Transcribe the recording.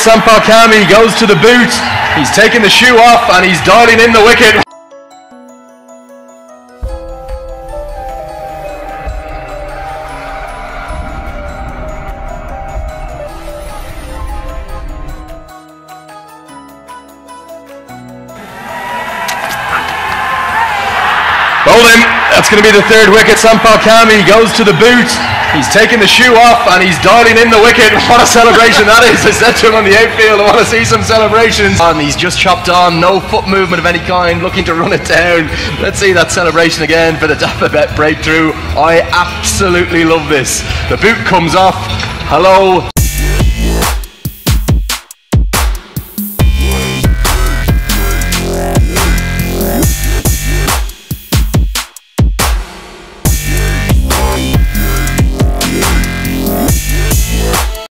Sompal Kami goes to the boot. He's taking the shoe off and he's dialing in the wicket. Bowling, that's going to be the third wicket. Sompal Kami goes to the boot. He's taking the shoe off and he's dialing in the wicket. What a celebration that is. I said to him on the outfield, I want to see some celebrations. And he's just chopped on, no foot movement of any kind, looking to run it down. Let's see that celebration again for the Dapper Bet breakthrough. I absolutely love this. The boot comes off. Hello.